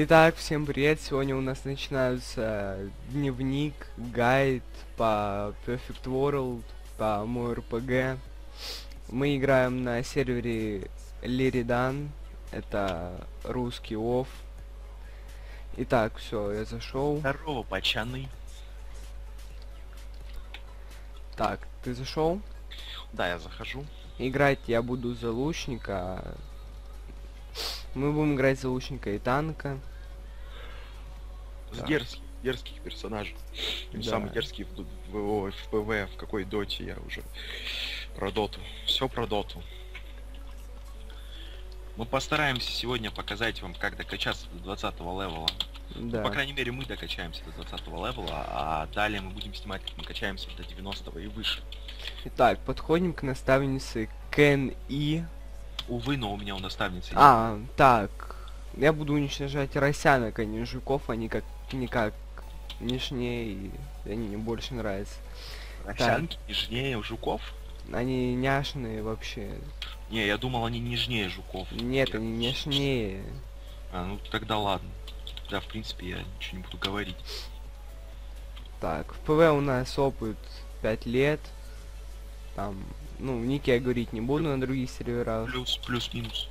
Итак, всем привет! Сегодня у нас начинается дневник, гайд по Perfect World, по мой РПГ. Мы играем на сервере Лиридан, это русский ОФ. Итак, все, я зашел. Здорово, пачаны. Так, ты зашел? Да, я захожу. Играть я буду за лучника. Мы будем играть за лучника и танка. С Да. дерзких, дерзких персонажей. Да. Самый дерзкий в, в, в ПВ, в какой доте я уже про доту. Все про доту. Мы постараемся сегодня показать вам, как докачаться до 20 левела. Ну, Да. По крайней мере, мы докачаемся до 20 левела, а далее мы будем снимать, как мы качаемся до 90 и выше. Итак, подходим к наставнице Кен И. Увы, но у меня у наставницы нет. А, так. Я буду уничтожать росянок, а не жуков, они как никак нежнее, и они мне больше нравятся. Овсянки нежнее жуков. Они няшные вообще. Не, я думал, они нежнее жуков. Нет, Я- они нежнее. А, ну тогда ладно. Да, в принципе, я ничего не буду говорить. Так, в ПВ у нас опыт 5 лет. Там, ну, ники я говорить не буду на других серверах. Плюс, плюс-минус.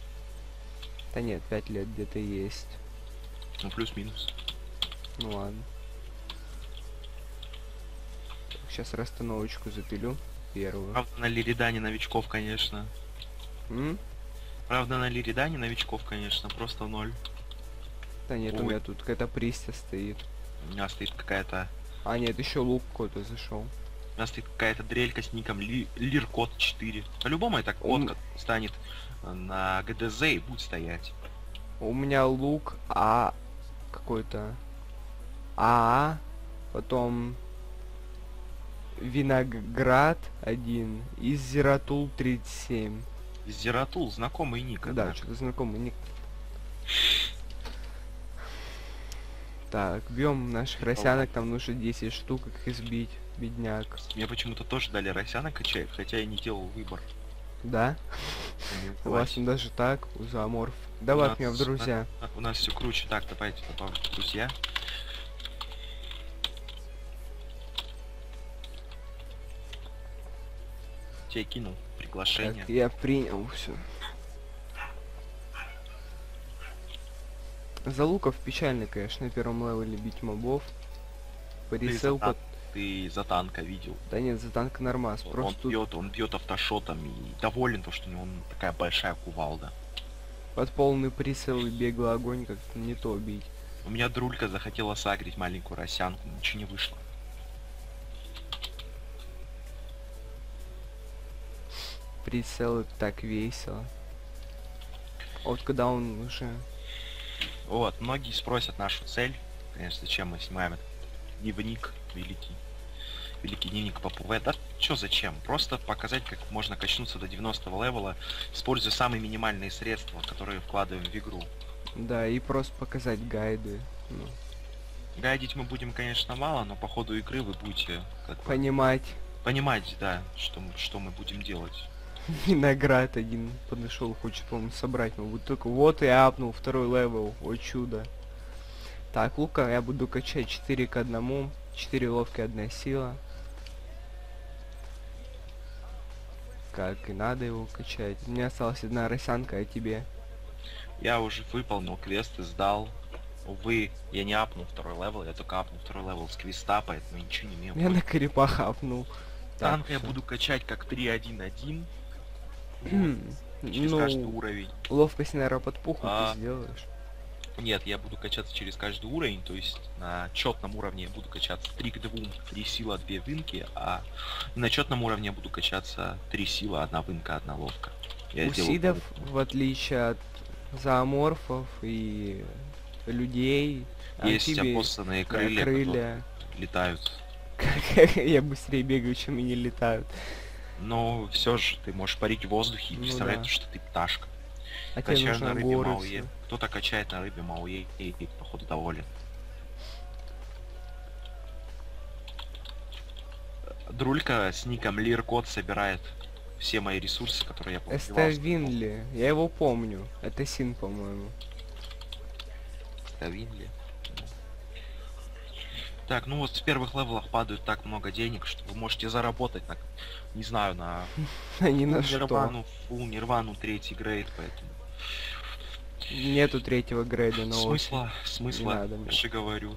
Да нет, 5 лет где-то есть. Ну, плюс-минус. Ну ладно. Сейчас расстановочку запилю. Первую. Правда, на Лиридане новичков, конечно. М? Правда, на Лиридане новичков, конечно, просто ноль. Да нет, у Ой. меня тут какая-то пристя стоит. У меня стоит какая-то... А нет, еще лук какой-то зашел. У стоит какая-то дрелька с ником Ли... Лиркод 4. По-любому это код Ум. который станет э, на ГДЗ и будет стоять. У меня лук А какой-то. А, потом Виноград один и Зератул 37. Зератул, знакомый ник. Да, что-то знакомый ник. Так, бьем наших росянок, там нужно 10 штук, их избить, бедняк. Мне почему-то тоже дали росянок качать, хотя я не делал выбор. Да? Не У вас даже так, у зооморф. У Добавь нас- меня в друзья. А, У нас все круче. Так, давайте добавим друзья. Тебе кинул приглашение. Так, я принял все. За луков печально, конечно, на первом левеле бить мобов. Тан- под... ты за танка видел. Да нет, за танк нормас. Он- Просто он бьет, он бьет автошотом и доволен то, что у него такая большая кувалда. под полный прицел и беглый огонь как-то не то бить. У меня друлька захотела сагрить маленькую росянку, ничего не вышло. Прицел это так весело. А Вот когда он уже... Вот, многие спросят нашу цель, конечно, зачем мы снимаем этот дневник великий. Великий дневник по ПВ. Да чё зачем? Просто показать, как можно качнуться до 90 левела, используя самые минимальные средства, которые вкладываем в игру. Да, и просто показать гайды. Ну, Гайдить мы будем, конечно, мало, но по ходу игры вы будете как бы, понимать. понимать, да, что, мы- что мы будем делать. Виноград один подошел, хочет, по-моему, собрать. Мы вот только вот и апнул второй левел. О чудо. Так, лука я буду качать 4 к 1. 4 ловкие, одна сила. Как и надо его качать. У меня осталась одна росянка, а тебе? Я уже выполнил квесты, сдал. Увы, я не апнул второй левел, я только апнул второй левел с квеста, поэтому ничего не имею. Я на крипах апнул. Танк я буду качать как 3-1-1 через каждый Ну, уровень. ловкость, наверное, под пуху А. ты сделаешь. Нет, я буду качаться через каждый уровень, то есть на четном уровне я буду качаться 3 к 2, 3 сила, 2 вынки, а на четном уровне я буду качаться 3 сила, 1 вынка, 1 ловка. Я У сидов, в отличие от зооморфов и людей, есть амфибии, опоссанные крылья, крылья. летают. Я быстрее бегаю, чем они летают. Но все же ты можешь парить в воздухе и Ну представлять, да. что ты пташка. А Качаю на рыбе горы Мауе. Кто-то качает на рыбе Мауе и, и походу доволен. Друлька с ником Лиркот собирает все мои ресурсы, которые я Эстер повбивал. Винли, я его помню. Это Син, по-моему. Ковинли. Так, ну вот с первых левелов падают так много денег, что вы можете заработать на, не знаю, на Ни на. Нирвану, full Нирвану третий грейд, поэтому Нету третьего грейда, но смысла, смысла, я же говорю,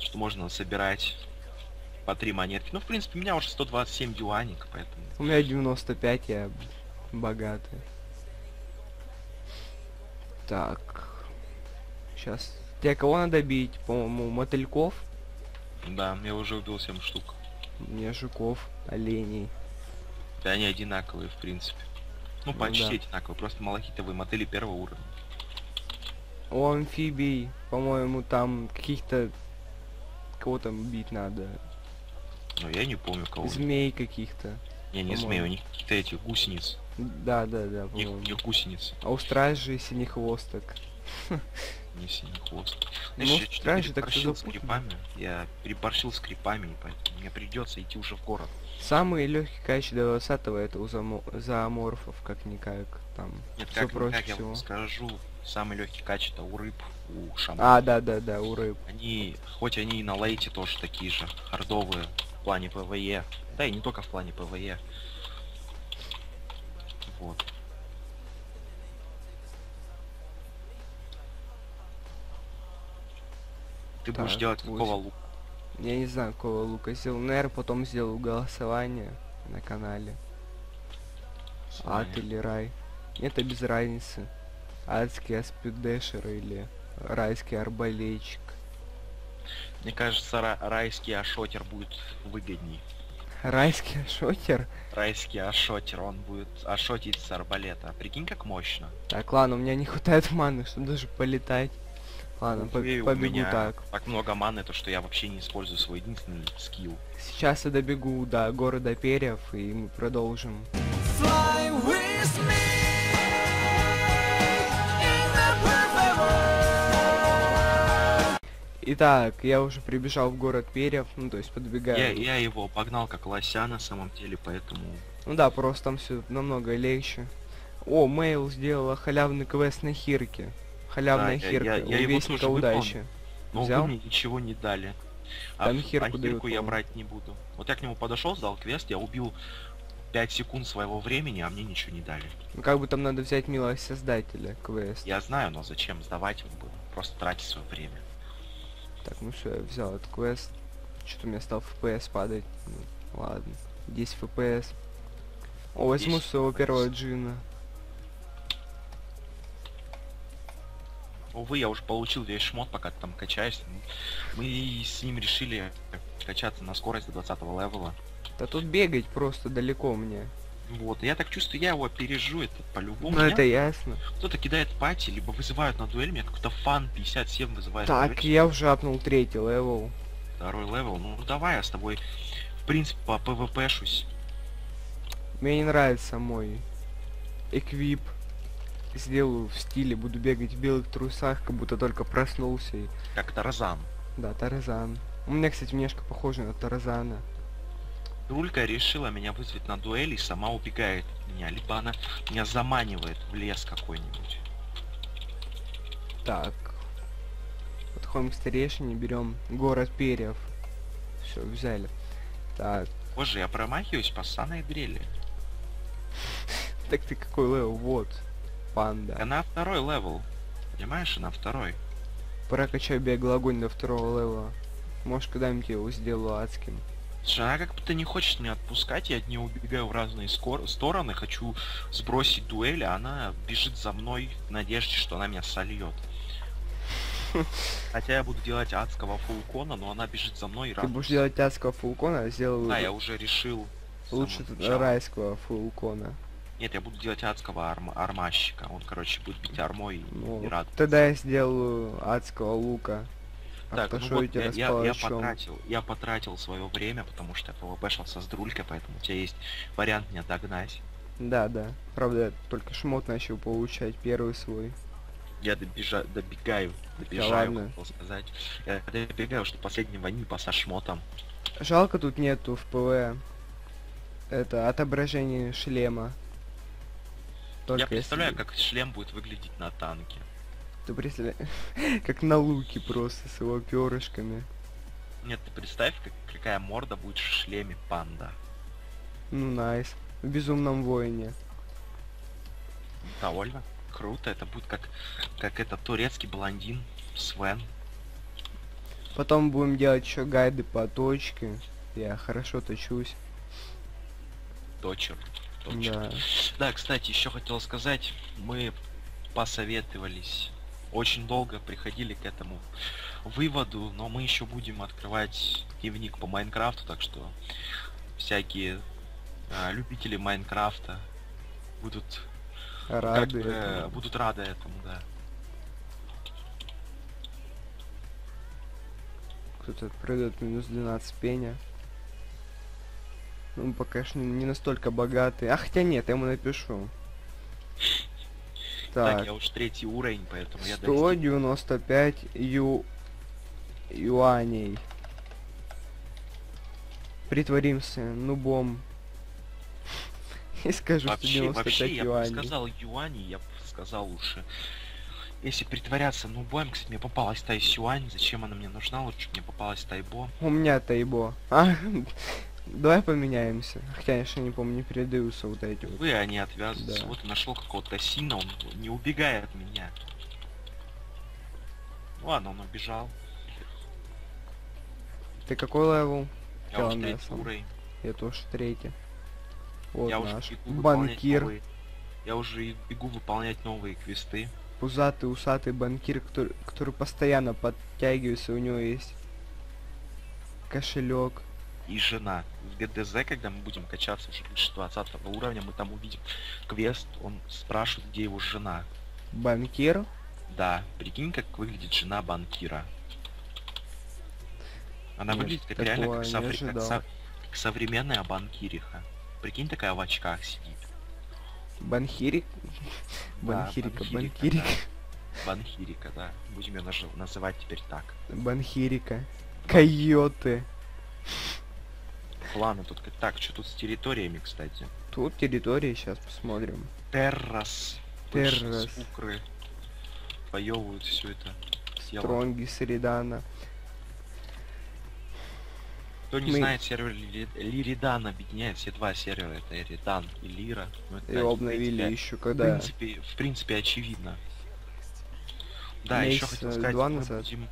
что можно собирать по три монетки. Ну, в принципе, у меня уже 127 юанек, поэтому У меня 95, я богатый. Так. Сейчас. Тебе кого надо бить? По-моему, мотыльков? Да, я уже убил 7 штук. Мне жуков, оленей. Да, они одинаковые, в принципе. Ну, Ну почти да. одинаковые, просто малахитовые мотыли первого уровня. У амфибий, по-моему, там каких-то... Кого там бить надо? Но я не помню кого. Змей каких-то. Не, не змеи, у них какие-то эти гусеницы. Да, да, да, У них, у них гусеницы, А у стражи синехвосток. Не синий хвост. Ну, Знаешь, я что-то переборщил с крипами. Я переборщил с крипами, и поэтому мне придется идти уже в город. Самый легкий кач до 20 это у замо- зооморфов, как-никак. Там Нет, все как, проще как я всего. вам скажу, самый легкий кач это у рыб, у шаманов. А, да, да, да, у рыб. Они, хоть они и на лейте тоже такие же, хардовые в плане ПВЕ. Да и не только в плане ПВЕ. Вот. Ты будешь Так, делать восемь. какого лука? Я не знаю, какого лука сделал. Наверное, потом сделаю голосование на канале. Ад или рай. Это без разницы. Адский аспидешер или райский арбалетчик. Мне кажется, ра- райский ашотер будет выгодней. Райский шотер? Райский ашотер, он будет ашотить с арбалета. Прикинь, как мощно. Так, ладно, у меня не хватает маны, чтобы даже полетать. Ладно, по- у побегу меня так. Так много маны, то что я вообще не использую свой единственный скилл. Сейчас я добегу до города Перьев, и мы продолжим. Fly with me. Итак, я уже прибежал в город Перьев, ну то есть подбегаю. Я, я его погнал как лося на самом деле, поэтому... Ну да, просто там все намного легче. О, Мейл сделала халявный квест на Хирке. Халявная Да, я- Хирка, я- я его Вестника удачи. Но Взял? вы мне ничего не дали. А, Там в- Хирку а дают, Хирку я брать не буду. Вот я к нему подошел, сдал квест, я убил 5 секунд своего времени, а мне ничего не дали. Ну как бы там надо взять милость создателя квест. Я знаю, но зачем сдавать его было? Просто тратить свое время. Так, ну все, я взял этот квест. Что-то у меня стал FPS падать. Ну, ладно. 10 FPS. О, возьму 10 своего FPS. первого джина. Увы, я уже получил весь шмот, пока ты там качаешься. Мы с ним решили качаться на скорость до 20 левела. Да тут бегать просто далеко мне. Вот, я так чувствую, я его опережу, это по-любому. Ну это ясно. Кто-то кидает пати, либо вызывают на дуэль, меня какой-то фан 57 вызывает Так, дуэль. я уже апнул третий левел. Второй левел, ну давай я с тобой, в принципе, по ПВПшусь. Мне не нравится мой эквип. Сделаю в стиле, буду бегать в белых трусах, как будто только проснулся. И... Как Тарзан. Да, Тарзан. У меня, кстати, внешка похожа на Тарзана. Рулька решила меня вызвать на дуэль и сама убегает от меня, либо она меня заманивает в лес какой-нибудь. Так. Подходим к старейшине, берем город Перьев. Все, взяли. Так. Боже, я промахиваюсь по сраной дрели. Так ты какой левел? Вот. Панда. Она второй левел. Понимаешь, она второй. Прокачай беглый огонь до второго левела. Может, когда-нибудь его сделаю адским. Слушай, она как будто не хочет меня отпускать, я от нее убегаю в разные скор- стороны, хочу сбросить дуэль, а она бежит за мной в надежде, что она меня сольет. Хотя я буду делать адского фулкона, но она бежит за мной и Ты будешь делать адского фулкона, а сделаю Да, я уже решил. лучше райского фулкона. Нет, я буду делать адского арм- армащика. Он, короче, будет бить армой Ну, и радоваться. тогда я сделаю адского лука. Так, ну вот я, я, я потратил, я потратил свое время, потому что я ПВПшился с друлькой, поэтому у тебя есть вариант меня догнать. Да, да. Правда, я только шмот начал получать первый свой. Я добежа... добегаю, добежаю, ладно. хотел сказать. Я добегаю, что последнего нипа со шмотом. Жалко тут нету в ПВ. Это отображение шлема. Только я представляю, если- как шлем будет выглядеть на танке. Ты представляешь, как на луке просто с его перышками. Нет, ты представь, как, какая морда будет в шлеме панда. Ну, nice. В безумном воине. Довольно круто. Это будет как, как этот турецкий блондин Свен. Потом будем делать еще гайды по точке. Я хорошо точусь. Точер. Да. Да, кстати, еще хотел сказать, мы посоветовались, очень долго приходили к этому выводу, но мы еще будем открывать дневник по Майнкрафту, так что всякие а, любители Майнкрафта будут как Рады бы, этому. будут рады этому, да. Кто-то пройдет минус 12 пеня. Ну, пока что не настолько богатый. А хотя нет, я ему напишу. Так, Так, я уж третий уровень, поэтому я достиг. 195 ю... юаней. Притворимся нубом. И скажу, что Вообще, 95 вообще, я юаней. сказал юани, я бы сказал лучше. Если притворяться нубоем, кстати, мне попалась та Сюань, зачем она мне нужна, лучше мне попалась Тайбо. У меня тайбо. А, давай поменяемся. Хотя, я еще не помню, передаются вот эти вот. Вы, они отвязываются. Да. Вот нашел какого-то Сина, он не убегает от меня. Ладно, он убежал. Ты какой левел? Я уже Километр. третий уровень. Я тоже третий. Вот я уже наш. выполнять Банкир. новые- Я уже и бегу выполнять новые квесты. Пузатый, усатый банкир, который, который постоянно подтягивается, у него есть кошелек. И жена. В ГДЗ, когда мы будем качаться уже выше 20 уровня, мы там увидим квест, он спрашивает, где его жена. Банкир? Да, прикинь, как выглядит жена банкира. Она Нет, выглядит как реально как, совре- как со- как современная банкириха. Прикинь, такая в очках сидит. Банхирик? Банхирика, да. Банхирика, да. Будем ее называть теперь так. Банхирика. Койоты. Ладно, тут так, что тут с территориями, кстати. Тут территория, сейчас посмотрим. Террас. Террас. Укры. Воевывают все это. съела. Тронги, Средана. Кто не Мы- знает, сервер Лири- Лиридан объединяет все два сервера. Это Эридан и Лира. Ну, это, И обновили в принципе, еще В когда. принципе, в принципе, очевидно. Да, еще Месяца хотел сказать, два назад. будем...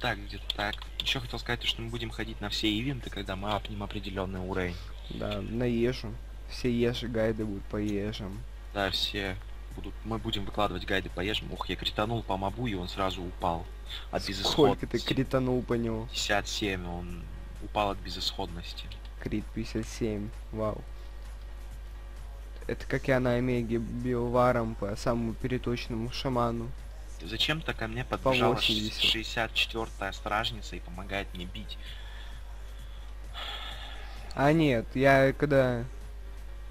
Так, где-то так. Еще хотел сказать, что мы будем ходить на все ивенты, когда мы апнем определенный уровень. Да, на ежу. Все ежи гайды будут по ежам. Да, все будут... Мы будем выкладывать гайды по ежам. Ух, я кританул по мобу, и он сразу упал. От Сколько ты безысходности. кританул по нему? 57, он упал от безысходности. Крит 57. Вау. Это как я на Омеге бил варом по самому переточному шаману. Зачем-то ко мне подбежала 80. 64-я стражница и помогает мне бить. А нет, я когда...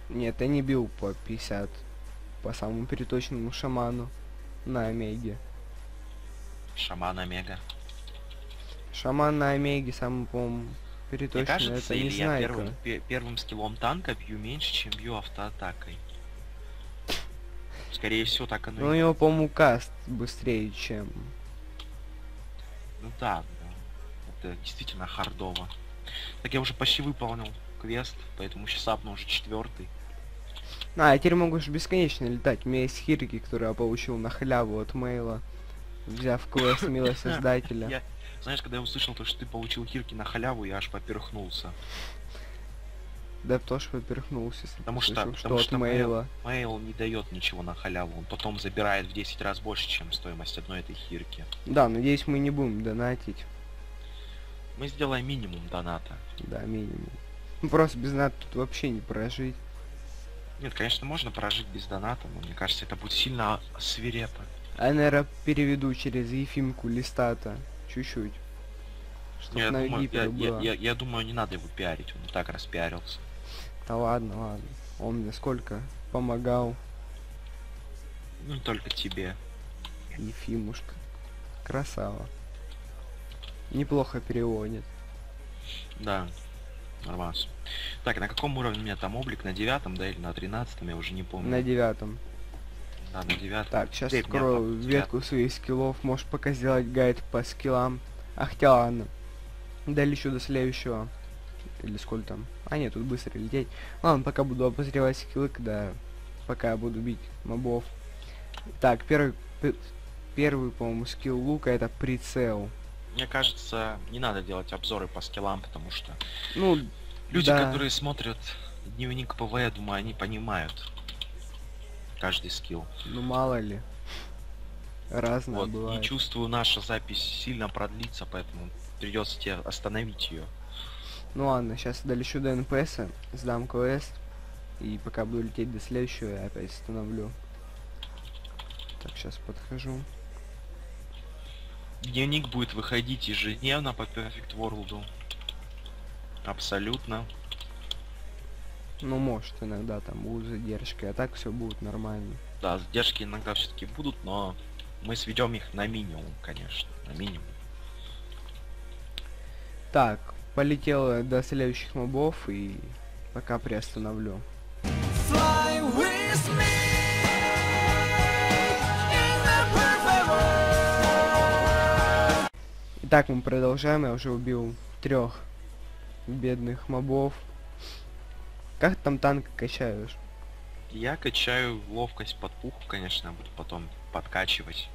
Нет, я не бил по 50. По самому переточному шаману. На Омеге. Шаман Омега. Шаман на Омеге самый, по-моему, Мне переточный. кажется, это не я знайка. первым, пе- первым скиллом танка бью меньше, чем бью автоатакой. Скорее всего, так оно Ну, у него, по-моему, каст быстрее, чем... Ну да, да. Это действительно хардово. Так я уже почти выполнил квест, поэтому сейчас апну уже четвертый. А, я теперь могу же бесконечно летать. У меня есть хирики, которые я получил на халяву от мейла. Взяв квест милого создателя. Знаешь, когда я услышал то, что ты получил хирки на халяву, я аж поперхнулся. Да тоже поперхнулся, если Потому что- потому от что мейла. Мейл не дает ничего на халяву, он потом забирает в 10 раз больше, чем стоимость одной этой хирки. Да, надеюсь, мы не будем донатить. Мы сделаем минимум доната. Да, минимум. Ну, просто без ната тут вообще не прожить. Нет, конечно, можно прожить без доната, но мне кажется, это будет сильно свирепо. А я, наверное, переведу через Ефимку листата. Чуть-чуть. Чтоб Я думаю, я, я- я- я думаю, не надо его пиарить, он и так распиарился. Да ладно, ладно. Он мне сколько помогал. Ну, только тебе. Ефимушка. Красава. Неплохо переводит. Да, нормально. Так, на каком уровне у меня там облик? На девятом, да, или на тринадцатом, я уже не помню. На девятом. Да, на девятом. Так, сейчас мне открою там ветку своих скиллов. Можешь пока сделать гайд по скиллам. А хотя ладно. Долечу до следующего. Или сколько там? А нет, тут быстро лететь. Ладно, пока буду обозревать скиллы, когда... Пока я буду бить мобов. Так, первый... Первый, по-моему, скилл лука это прицел. Мне кажется, не надо делать обзоры по скиллам, потому что Ну, люди, Да. которые смотрят дневник ПВ, я думаю, они понимают каждый скилл. ну мало ли. Разное Вот, бывает. и чувствую, наша запись сильно продлится, поэтому придется тебе остановить ее. Ну ладно, сейчас долечу до НПС, сдам квест. И пока буду лететь до следующего, я опять остановлю. Так, сейчас подхожу. Дневник будет выходить ежедневно по Perfect World. Абсолютно. Ну, может, иногда там будут задержки, а так все будет нормально. Да, задержки иногда все-таки будут, но мы сведем их на минимум, конечно. На минимум. Так, полетел до следующих мобов и пока приостановлю. Fly with me. Итак, мы продолжаем. Я уже убил трех бедных мобов. Как ты там танк качаешь? Я качаю ловкость под пуху, конечно, буду потом подкачивать,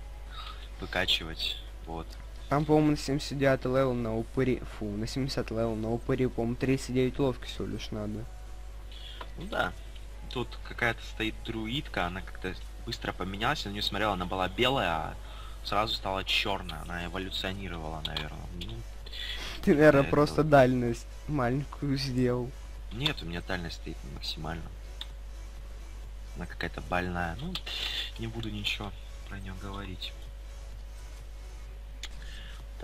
выкачивать. Вот. Там, по-моему, на 79 левел на упыре... Фу, на 70 левел на упыре, по-моему, 39 ловки всего лишь надо. Ну да. Тут какая-то стоит друидка, она как-то быстро поменялась, на нее смотрел, она была белая, а сразу стала черная, она эволюционировала, наверное. Ну, Ты, наверное, Да, просто дальность маленькую сделал. нет, у меня дальность стоит максимально. Она какая-то больная. Ну, не буду ничего про нее говорить.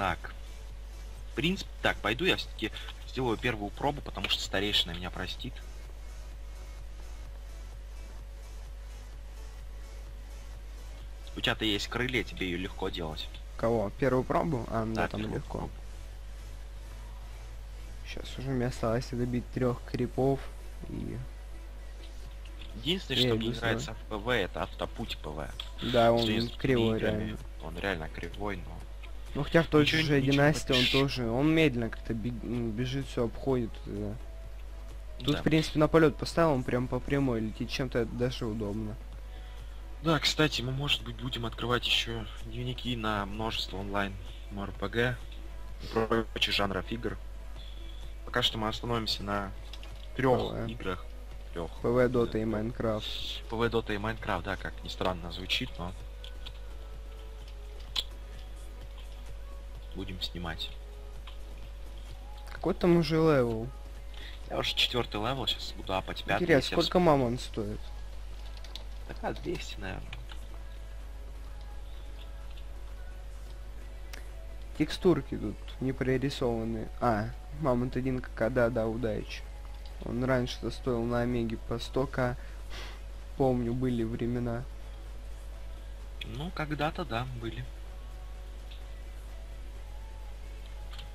Так. В принципе, так, пойду я все-таки сделаю первую пробу, потому что старейшина меня простит. У тебя-то есть крылья, тебе ее легко делать. Кого? Первую пробу? А, ну да, там легко. пробу. Сейчас уже мне осталось добить трех крипов и... Единственное, что мне с нравится в ПВ, это автопуть ПВ. Да, он кривой реально. Он реально кривой, но... Ну хотя в той Ничего- же ничего династии он тоже, он медленно как-то бежит, все обходит. да. Тут, Да. в принципе, на полет поставил, он прям по прямой летит, чем-то это даже удобно. Да, кстати, мы, может быть, будем открывать еще дневники на множество онлайн МРПГ и прочих жанров игр. Пока что мы остановимся на трех играх. Трех. ПВ, Дота и Майнкрафт. ПВ, Дота и Майнкрафт, да, как ни странно звучит, но... Будем снимать. Какой там уже левел? Я уже четвертый левел, сейчас буду апать пятый. Интересно, сколько мамон стоит? Такая 200, наверное. Текстурки тут не прорисованы. А, Мамонт один КК, да, да, удачи. Он раньше-то стоил на Омеге по 100к. Помню, были времена. Ну, когда-то, да, были.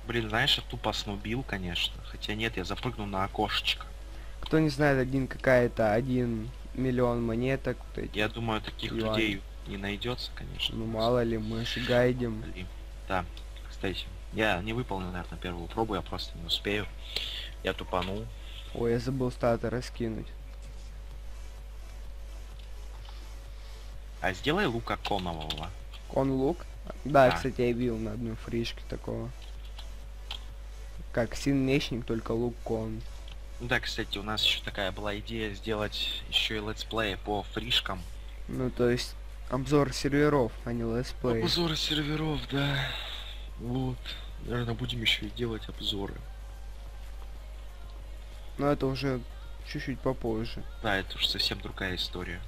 Блин, знаешь, я тупо снубил, конечно. Хотя нет, я запрыгнул на окошечко. Кто не знает, один какая-то один миллион монеток, вот эти. Я думаю, таких Юань. людей не найдется, конечно. Ну мало ли, мы же гайдим. Да, кстати, я не выполнил, наверное, первую пробу, я просто не успею. Я тупанул. Ой, я забыл статы раскинуть. А сделай лука конового. Кон лук? Да, Да. кстати, я видел на одной фришке такого. Как син мечник, только лук кон. Ну да, кстати, у нас еще такая была идея сделать еще и летсплей по фришкам. Ну, то есть, обзор серверов, а не летсплей. Обзоры серверов, да. Вот. Наверное, будем еще и делать обзоры. Но это уже чуть-чуть попозже. Да, это уж совсем другая история.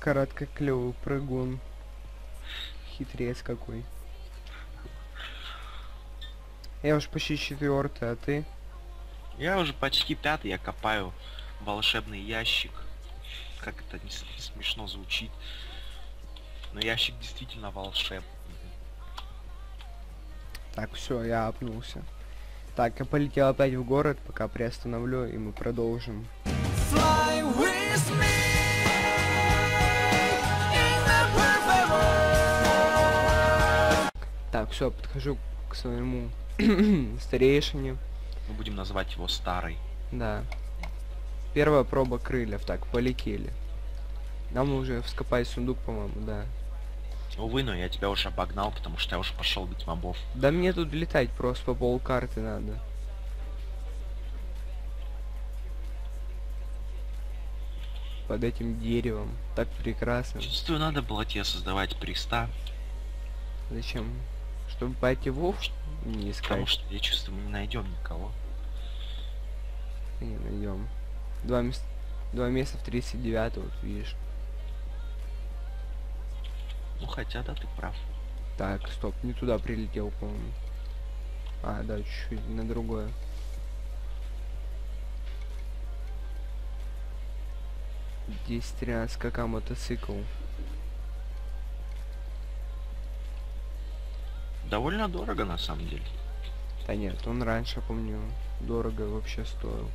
Короткоклёвый прыгун. Хитрец какой. Я уж почти четвертый, а ты? Я уже почти пятый, я копаю волшебный ящик. Как это не смешно звучит. Но ящик действительно волшебный. Так, все, я апнулся. Так, я полетел опять в город, пока приостановлю, и мы продолжим. fly with me. Так, все, подхожу к своему старейшине. Мы будем называть его Старый. Да. Первая проба крыльев. Так, полетели. Нам уже вскопать сундук, по-моему, да. Увы, но я тебя уже обогнал, потому что я уже пошел бить мобов. Да мне тут летать просто по полкарты надо. Под этим деревом. Так прекрасно. Чувствую, надо было тебе создавать приста, Зачем? Чтобы пойти Вов не потому искать. что я чувствую, мы не найдем никого. Не найдем. Два, мес- Два места в 39 вот видишь. Ну хотя да, ты прав. Так, стоп, не туда прилетел, по-моему. А, да, чуть-чуть на другое. Десять тринадцать кака мотоцикл. Довольно дорого на самом деле. Да нет, он раньше, помню, дорого вообще стоил.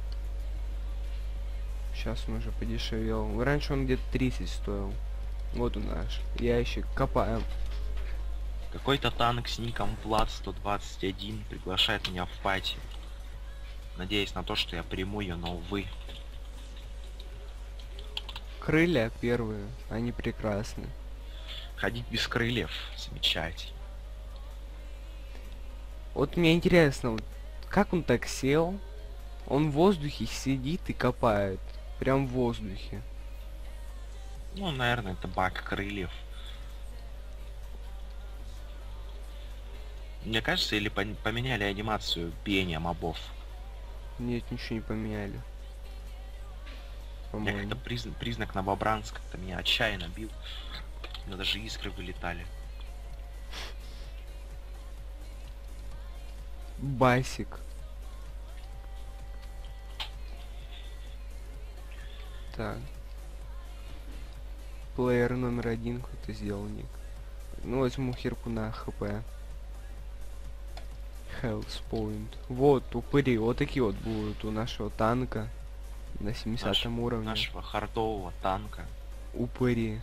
Сейчас он уже подешевел. Раньше он где-то 30 стоил. Вот он наш ящик. Копаем. Какой-то танк с ником Влад 121 приглашает меня в пати. Надеясь на то, что я приму ее, но увы. Крылья первые, они прекрасны. Ходить без крыльев, замечательно. Вот мне интересно, вот как он так сел? Он в воздухе сидит и копает. Прям в воздухе. Ну, наверное, это баг крыльев. Мне кажется, или поменяли анимацию пения мобов. Нет, ничего не поменяли. Я По-моему. как-то призн- признак новобранца как-то меня отчаянно бил. У меня даже искры вылетали. Басик. Так. Плеер номер один какой-то сделал ник. Ну, возьму херку на хп. Health point. Вот, упыри. Вот такие вот будут у нашего танка. На 70 Наш- уровне. Нашего хардового танка. Упыри.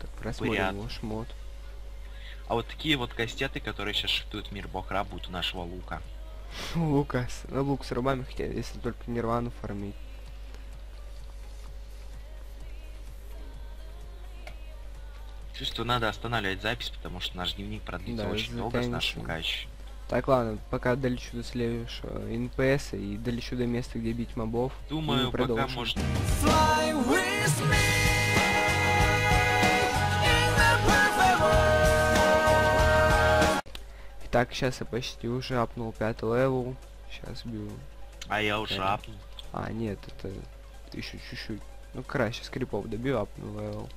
Так, просмотрим Упырят. его шмот. А вот такие вот кастеты, которые сейчас шифтуют мир бога, будут у нашего лука. Лукас. Ну, лук с рабами, хотя если только нирвану фармить. Чувствую, надо останавливать запись, потому что наш дневник продлится Да, очень долго с нашим качеством. Так, ладно, пока долечу до следующего НПС и долечу до места, где бить мобов. и Думаю, пока продолжим. можно... Итак, сейчас я почти уже апнул пятый левел. Сейчас бью. А я уже апнул. А, нет, это еще чуть-чуть. Ну, щас крипов добью, апну левел.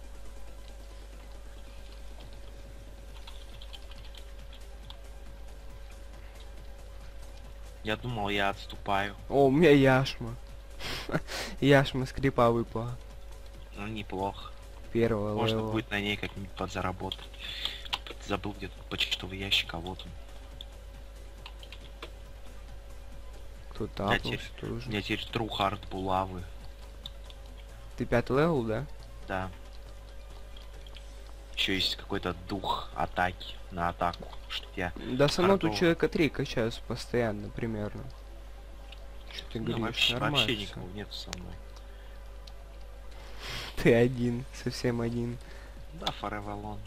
Я думал, я отступаю. О, у меня яшма. яшма с крипа выпала. Ну, неплохо. Первого Можно левела. будет на ней как-нибудь подзаработать. Забыл где-то почтовый ящик, а вот он. Кто-то Я апнулся У тоже. меня теперь true hard булавы. Ты пятый левел, да? Да. Еще есть какой-то дух атаки на атаку. Что я... Да само тут человека три качаются постоянно, примерно. Что ты Ну, говоришь? вообще, Нормально вообще всё. никого нет со мной. Ты один, совсем один. Да, Alone.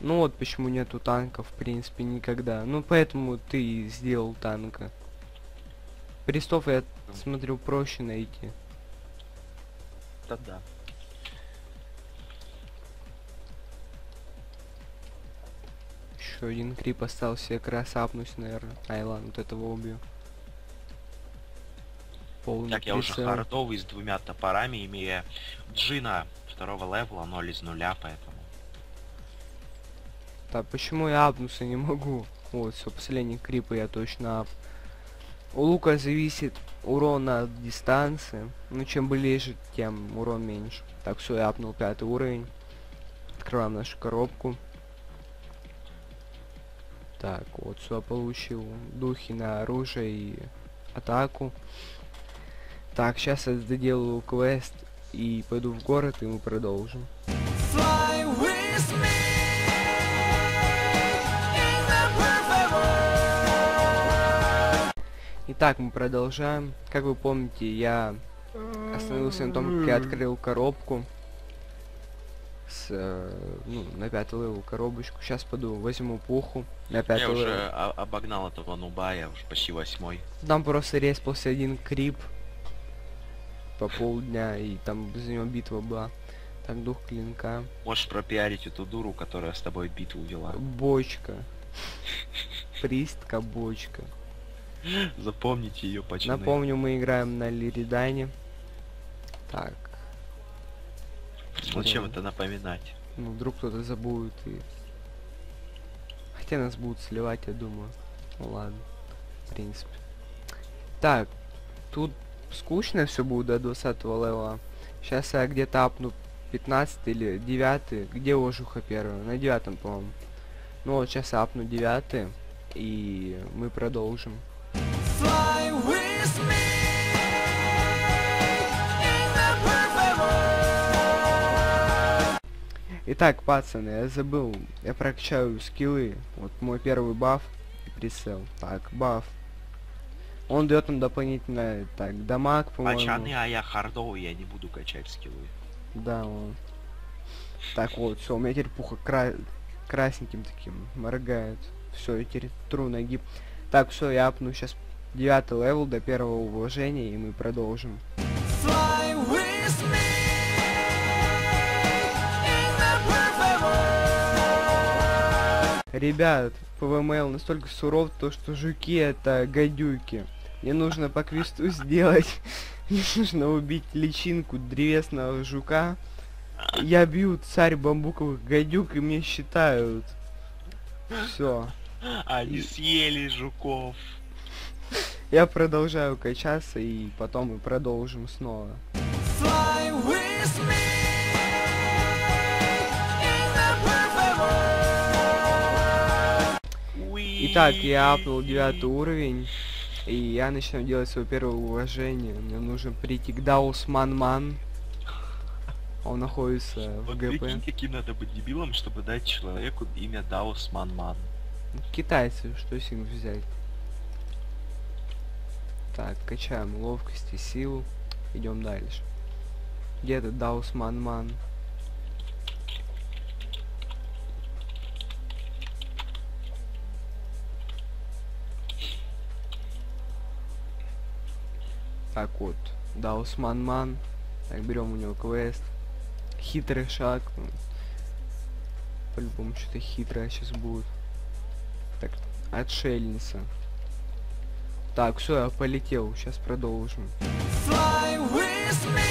Ну вот почему нету танков, в принципе, никогда. Ну поэтому ты сделал танка. Престов, я смотрю, проще найти. Да-да. Еще один крип остался, я как раз апнусь, наверное. Ай, ладно, вот этого убью. Полный Так, я уже хардовый с двумя топорами, имея джина второго левела, 0 из нуля, поэтому... Так, почему я апнуться не могу? Вот, все, последний крип я точно ап. У лука зависит урон от дистанции. Ну, чем ближе, тем урон меньше. Так, все, я апнул пятый уровень. Открываем нашу коробку. Так, вот сюда получил духи на оружие и атаку. Так, сейчас я доделаю квест и пойду в город, и мы продолжим. Fly Итак, мы продолжаем. Как вы помните, я остановился на том, как я открыл коробку. С, э, ну, на пятый левел коробочку. Сейчас пойду, возьму пуху на пятый Я левел. уже обогнал этого нуба, я уже почти восьмой. Там просто респался один крип по полдня, и там за него битва была. Так, дух клинка. Можешь пропиарить эту дуру, которая с тобой битву вела. Бочка. Пристка бочка. Запомните ее пацаны. Напомню, мы играем на Лиридане. Так. Зачем Блин. это напоминать? Ну, вдруг кто-то забудет и... Хотя нас будут сливать, я думаю. Ну ладно, в принципе. Так, тут скучно все будет до 20 левела. Сейчас я где-то апну 15 или 9. Где ожуха первая? На 9, по-моему. Ну вот сейчас апну 9. И мы продолжим. Итак, пацаны, я забыл. Я прокачаю скиллы. Вот мой первый баф и прицел. Так, баф. Он дает нам дополнительно, так, дамаг, по-моему. Пацаны, а я хардовый, я не буду качать скиллы. Да, он. Так вот, все, у меня теперь пуха кра- красненьким таким моргает. Все, я теперь true ноги. Так, все, я апну сейчас девятый левел до первого уважения, и мы продолжим. Ребят, ПВМЛ настолько суров, то что жуки это гадюки. Мне нужно по квесту сделать. Мне нужно убить личинку древесного жука. Я бью царь бамбуковых гадюк и мне считают. Все. Они съели жуков. Я продолжаю качаться и потом мы продолжим снова. Fly with me Итак, я апнул девятый уровень. И я начинаю делать свое первое уважение. Мне нужно прийти к Даусман-ман. Он находится в Вот ГП. прикинь, каким надо быть дебилом, чтобы дать человеку имя Даус Манман. Китайцы, что с них взять? Так, качаем ловкость и силу. Идем дальше. Где этот Даусман Ман? Так вот, Даусман Ман. Так, берем у него квест. Хитрый шаг. ну, По-любому что-то хитрое сейчас будет. Так, отшельница. Так, все, я полетел. Сейчас продолжим. Fly with me.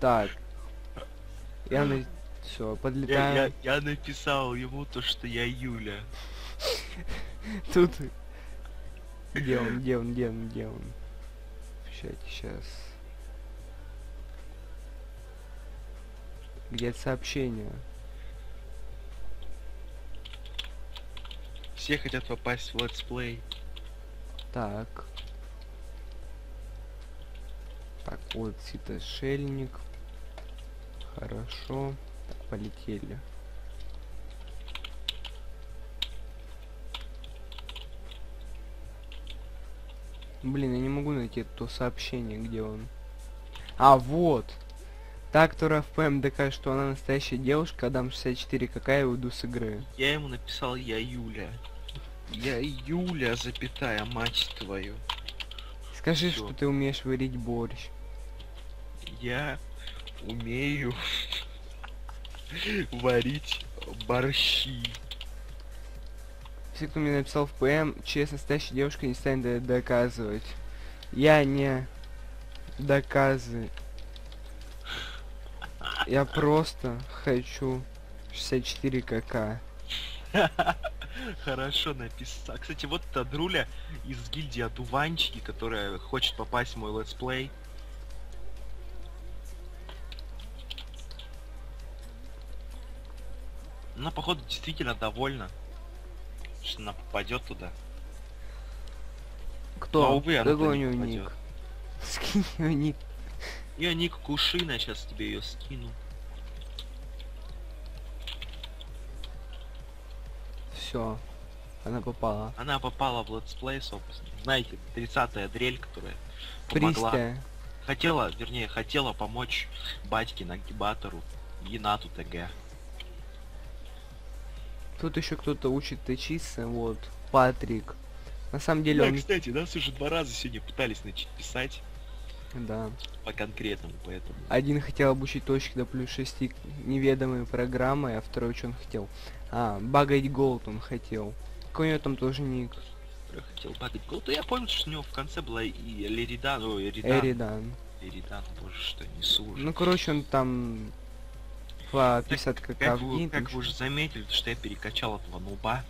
Так. Я на... Все, Я, подлетаю. я, я написал ему то, что я Юля. Тут... Где он, где он, где он, где он? Сейчас, сейчас. Где сообщение? Все хотят попасть в летсплей. Так. Так, вот ситошельник. Хорошо. Так, полетели. Блин, я не могу найти то сообщение, где он. А, вот. Та, которая в ПМ докажет, что она настоящая девушка, Адам 64, какая я уйду с игры. Я ему написал я Юля. Я Юля, запятая, мать твою. Скажи, Всё. что ты умеешь варить борщ. Я умею варить борщи. Все, кто мне написал в ПМ, честно, настоящая девушка не станет доказывать. Я не доказываю. Я просто хочу 64 КК. Хорошо написал. Кстати, вот эта друля из гильдии одуванчики, которая хочет попасть в мой летсплей. Она, походу, действительно довольна, что она попадет туда. Кто? Но, увы, она Какой у туда не него попадет. ник? Скинь его ник. Я ник Кушина, сейчас тебе ее скину. Все. Она попала. Она попала в летсплей, собственно. Знаете, 30-я дрель, которая помогла. Пристя. Хотела, вернее, хотела помочь батьке нагибатору Енату ТГ. Тут еще кто-то учит тычиться, вот. Патрик. На самом деле Да, он... кстати, нас уже два раза сегодня пытались начать писать Да. по конкретному, поэтому... Один хотел обучить точки до плюс 6 неведомой программой, а второй что он хотел? А, багать голд он хотел. Какой у него там тоже ник? Я хотел багать гол. Да я помню, что у него в конце была и Леридан, ой, Эридан. Эридан. Эридан, боже, что несу уже. Ну, короче, он там по 50 как, в вы, как вы уже заметили, что я перекачал этого нуба.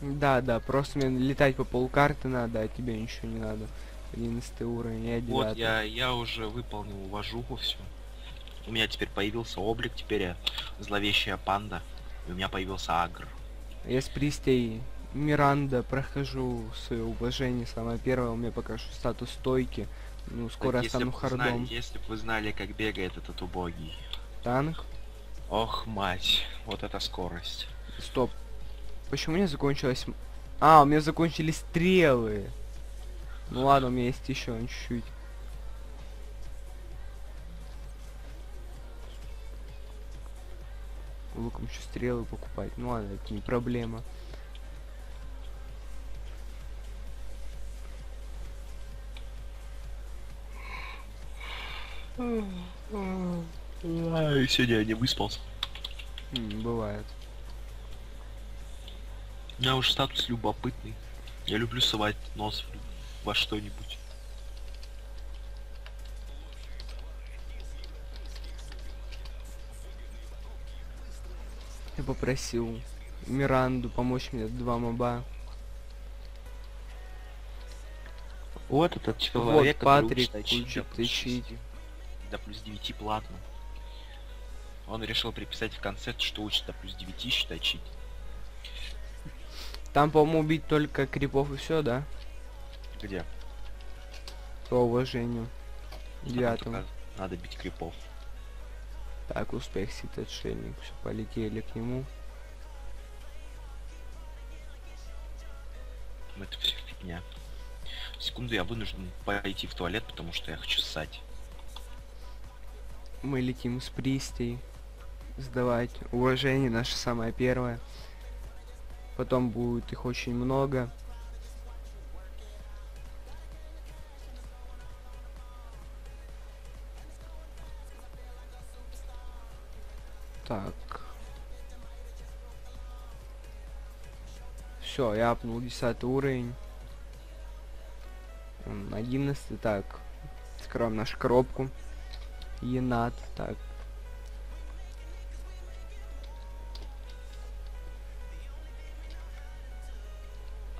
Да, да, просто мне летать по полкарты надо, а тебе ничего не надо. 11 уровень, я 9. Вот, я, я уже выполнил уважуху все. У меня теперь появился облик, теперь я зловещая панда. И у меня появился агр. Я с Пристей Миранда прохожу свое уважение самое первое, у меня пока что статус стойки. Ну, скоро я Так, стану б вы знали, хардом. если бы вы знали, как бегает этот убогий. Танк. Ох, мать, вот эта скорость. Стоп. Почему у меня закончилась... А, у меня закончились стрелы. Ну ладно, у меня есть еще чуть-чуть. Луком еще стрелы покупать. Ну ладно, это не проблема. Ай, сегодня я не выспался. Бывает. У меня уже статус любопытный. Я люблю совать нос во что-нибудь. Я попросил Миранду помочь мне два моба. Вот этот человек, который Патрик учит. 6, До плюс 9 платно. Он решил приписать в конце, что учит до плюс 9 считать чит. Там, по-моему, убить только крипов и все, да? Где? По уважению. Девятому. Надо бить крипов. Так, успех сит отшельник. Все, полетели к нему. Ну, Это все фигня. Секунду, я вынужден пойти в туалет, потому что я хочу ссать. Мы летим с Пристей. Сдавать уважение наше самое первое. Потом будет их очень много. Так. Все, я апнул 10 уровень. М, 11, так. Откроем нашу коробку. Енат, так.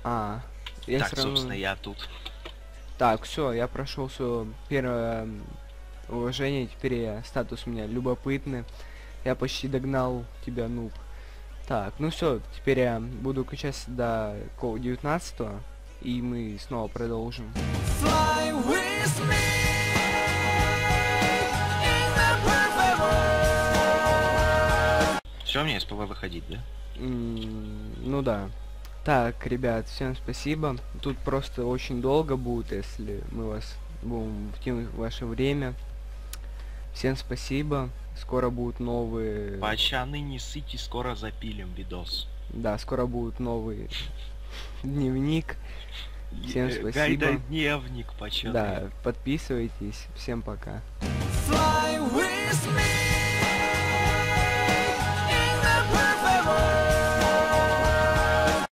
А, я так, равно- собственно, я тут. Так, все, я прошел свое первое уважение, теперь я, статус у меня любопытный. Я почти догнал тебя, нуб. Так, ну все, теперь я буду качаться до кого 19 и мы снова продолжим. Fly with me. Все, мне СПВ выходить, да? М, Ну да. Так, ребят, всем спасибо. Тут просто очень долго будет, если мы вас будем втянуть в ваше время. Всем спасибо. Скоро будут новые... Пачаны не сыти, скоро запилим видос. Да, скоро будет новый дневник. Всем Э, спасибо. Гайдодневник, пачаны. Да, подписывайтесь. Всем пока. Fly with me